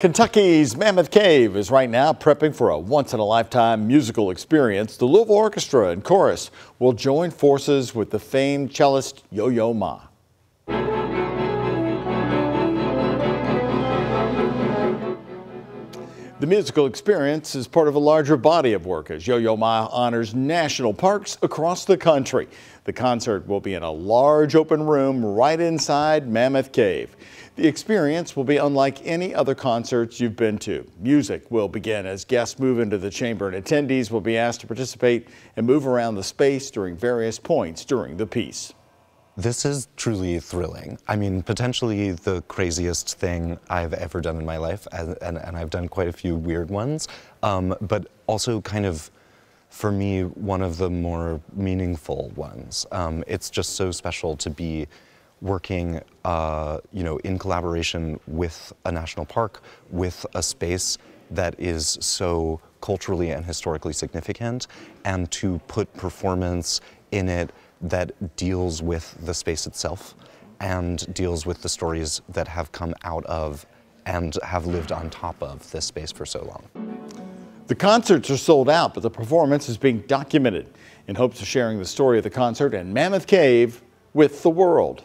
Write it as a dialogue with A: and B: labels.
A: Kentucky's Mammoth Cave is right now prepping for a once-in-a-lifetime musical experience. The Louisville Orchestra and Chorus will join forces with the famed cellist Yo-Yo Ma. The musical experience is part of a larger body of work as Yo-Yo Ma honors national parks across the country. The concert will be in a large open room right inside Mammoth Cave. The experience will be unlike any other concerts you've been to. Music will begin as guests move into the chamber and attendees will be asked to participate and move around the space during various points during the piece.
B: This is truly thrilling. I mean, potentially the craziest thing I've ever done in my life, and, and, and I've done quite a few weird ones, um, but also kind of, for me, one of the more meaningful ones. Um, it's just so special to be working, uh, you know, in collaboration with a national park, with a space that is so culturally and historically significant, and to put performance in it that deals with the space itself and deals with the stories that have come out of and have lived on top of this space for so long.
A: The concerts are sold out, but the performance is being documented in hopes of sharing the story of the concert and Mammoth Cave with the world.